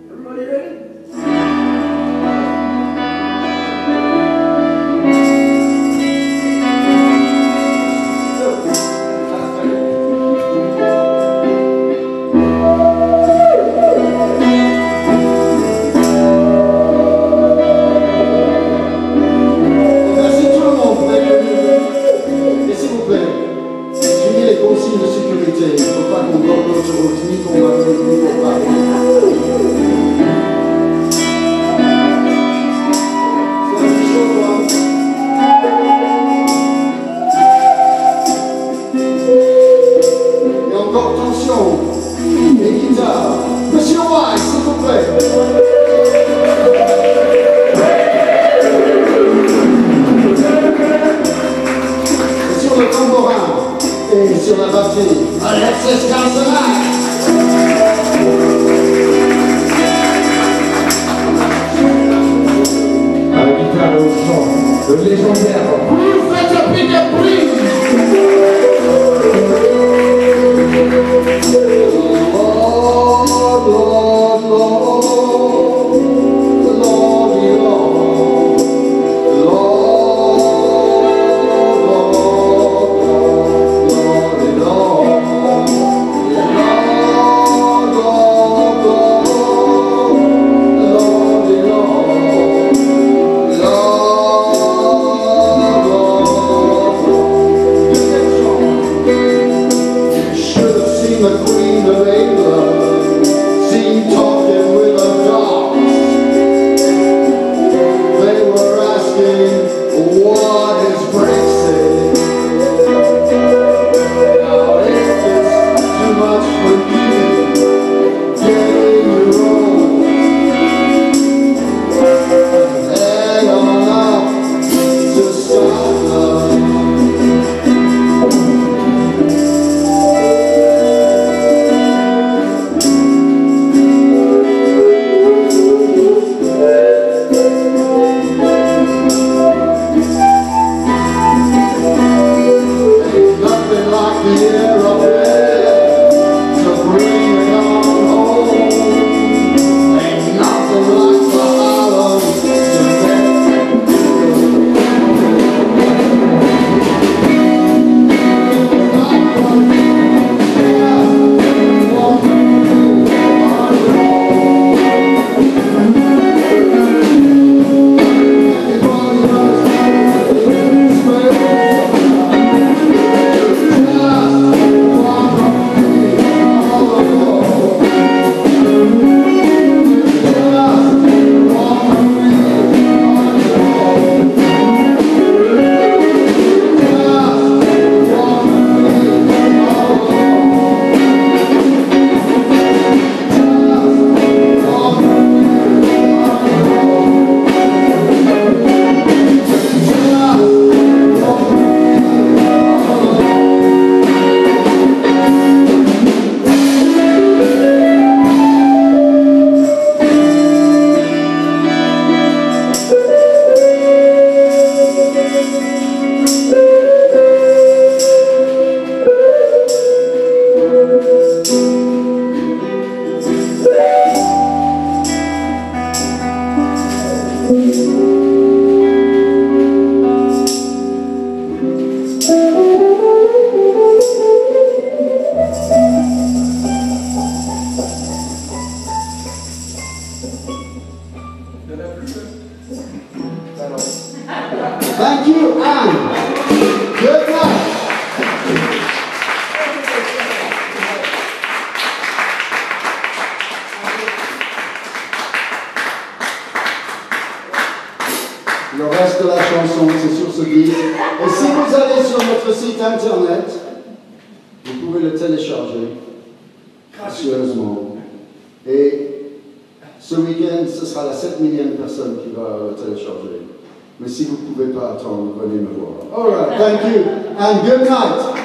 Everybody ready? Sur le tambourin et sur la batterie. Alexis Carcenac. À le légendaire Vous faites Thank Le reste de la chanson, c'est sur ce disque. Et si vous allez sur notre site internet, vous pouvez le télécharger gracieusement. Et ce week-end, ce sera la 7 millième personne qui va le télécharger. Mais si vous ne pouvez pas attendre, venez me voir. All right, thank you, and good night.